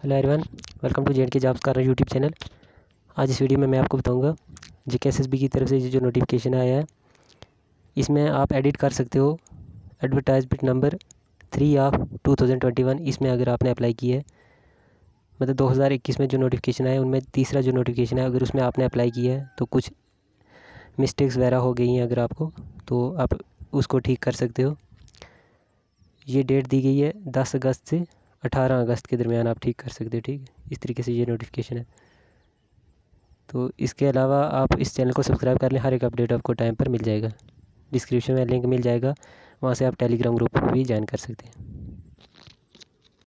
Hello everyone welcome to Z K jobs का YouTube channel आज इस वीडियो में मैं आपको बताऊँगा जी एस की तरफ़ से जो नोटिफिकेशन आया है, इसमें आप एडिट कर सकते हो advertisement number three of two thousand twenty one इसमें अगर आपने अप्लाई की है मतलब दो हज़ार इक्कीस में जो नोटिफिकेशन आया उनमें तीसरा जो नोटिफिकेशन है, अगर उसमें आपने अप्लाई किया है तो कुछ मिस्टेक्स वगैरह हो गई हैं अगर आपको तो आप उसको ठीक कर सकते हो। ये डेट दी गई है दस अगस्त से अठारह अगस्त के दरमियान आप ठीक कर सकते हो, ठीक इस तरीके से ये नोटिफिकेशन है। तो इसके अलावा आप इस चैनल को सब्सक्राइब कर लें, हर एक अपडेट आपको टाइम पर मिल जाएगा। डिस्क्रिप्शन में लिंक मिल जाएगा, वहाँ से आप टेलीग्राम ग्रुप भी ज्वाइन कर सकते हैं।